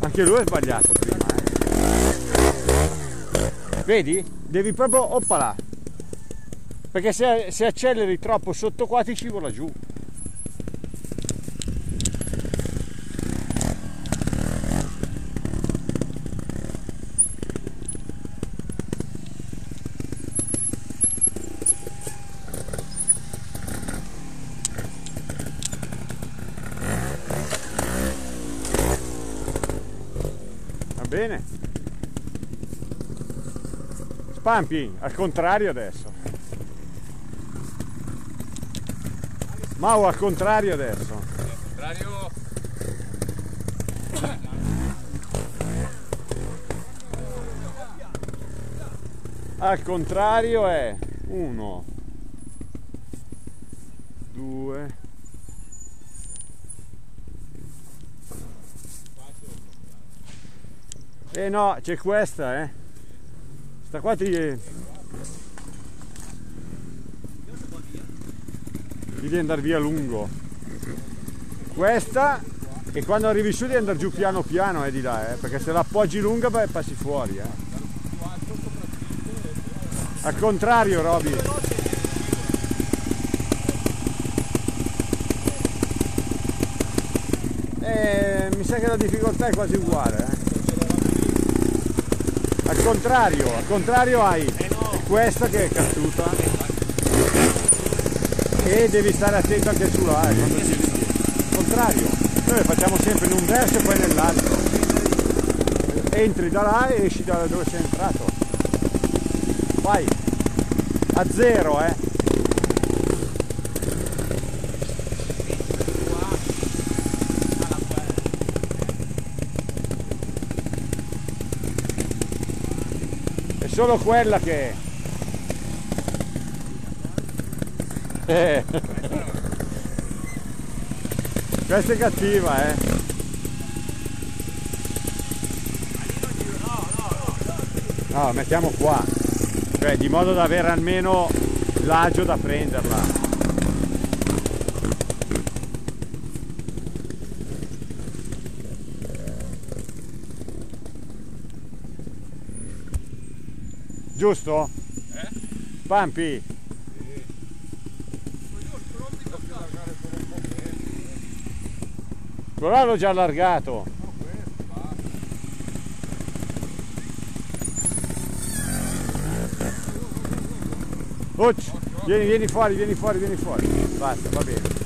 Anche lui è sbagliato prima, eh. Vedi? Devi proprio... Oppala! Perché se, se acceleri troppo sotto qua ti scivola giù. Bene. Spampi al contrario adesso. Mau al contrario adesso. Al contrario al contrario è 1 2 Eh no, c'è questa, eh. Sta qua ti... Devi andare via lungo. Questa e quando arrivi su devi andare giù piano piano eh, di là, eh, perché se la appoggi lunga beh, passi fuori. Eh. Al contrario, Roby. Eh, mi sa che la difficoltà è quasi uguale. Eh al contrario, al contrario hai questa che è cazzuta e devi stare attento anche sulla eh, quando Al contrario, noi facciamo sempre in un verso e poi nell'altro. Entri da là e esci da dove sei entrato. Vai, a zero eh. Solo quella che eh. questa è cattiva eh. No mettiamo qua. Cioè di modo da avere almeno l'agio da prenderla Giusto? Eh? Pampi? Sì. Però l'ho già allargato. Ucc, vieni, vieni fuori, vieni fuori, vieni fuori. Basta, va bene.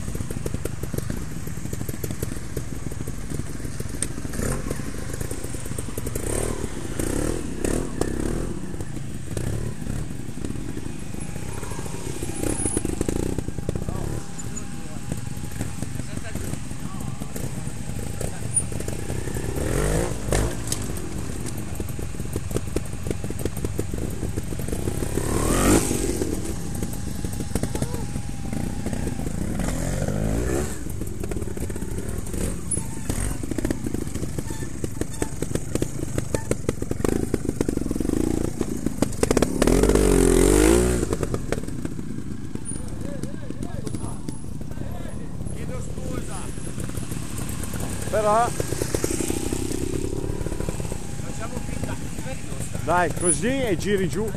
Però facciamo finta. dai così e giri giù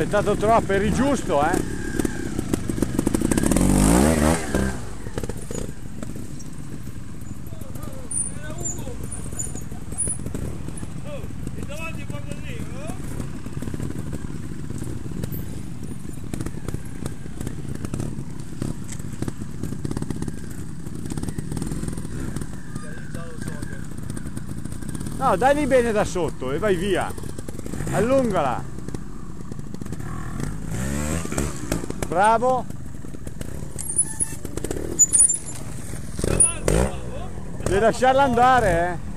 aspettato troppo, eri giusto eh No, dai lì bene da sotto e vai via. Allungala. Bravo. Devi lasciarla andare, eh.